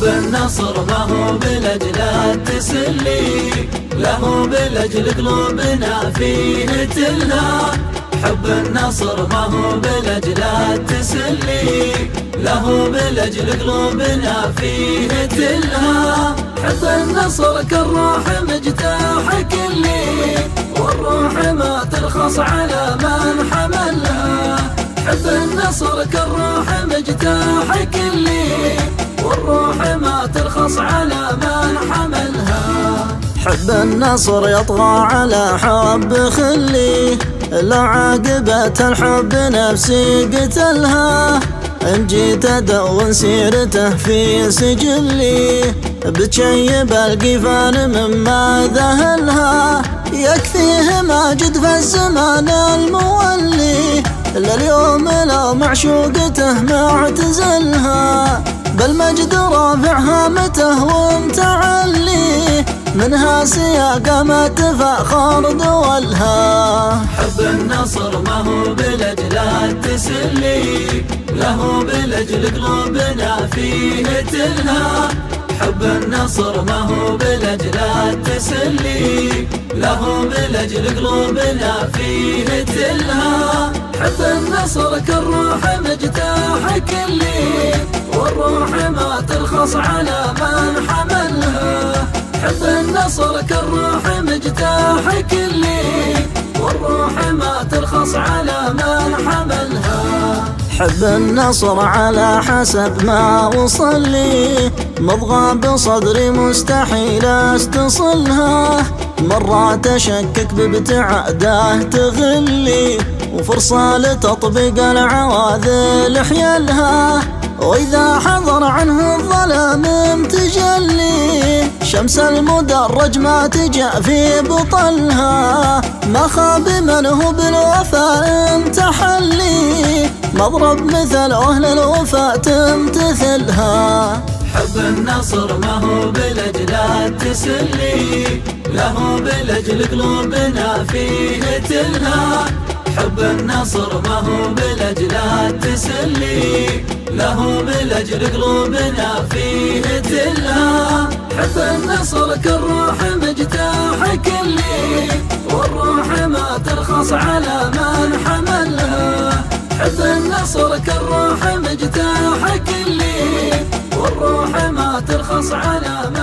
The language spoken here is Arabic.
النصر ما هو بلجل التسلي له بلجل قلوبنا فيه تلها حب النصر ما هو بلجل التسلي له بلجل قلوبنا فيه تلها حب النصر كالروح مجتاح كلي والروح ما ترخص على من حملها حب النصر كالروح مجتاح كلي. ترخص على من حملها. حب النصر يطغى على حب خلي لا عاقبة الحب نفسي قتلها. إن جيت أدون سيرته في سجلي بتشيب القفان مما ذهلها. يكفيه ماجد في الزمان المولي لليوم لو معشوقته معتزلها بالمجد رافع هامته ومتعلي منها سياقة ما تفاخر دولها حب النصر ما هو بلجل التسلي له بلجل قلوبنا فيه تلها حب النصر ما هو بلجل التسلي له بلجل قلوبنا فيه تلها حب النصر كالروح مجتاح كلي. ترخص على من حملها. حب النصر كالروح مجتاح كلي والروح ما ترخص على من حملها. حب النصر على حسب ما وصل لي مضغى بصدري مستحيل أستصلها. مرات أشكك بابتعاده تغلي وفرصة لتطبيق العواذل حيلها. وإذا حضر عنه الظلام متجلي شمس المدرج ما تجأ في بطلها. ما خاب من هو بالوفاء تحلي مضرب مثل أهل الوفاء تمتثلها. حب النصر ما هو بلجل التسلي له بلجل قلوبنا فيه تلها. حب النصر ما هو بلجل التسلي له بلجل قلوبنا فيه تلها حب النصر كالروح مجتاح كلي. والروح ما ترخص على من حملها حب النصر كالروح مجتاح كلي. والروح ما ترخص على من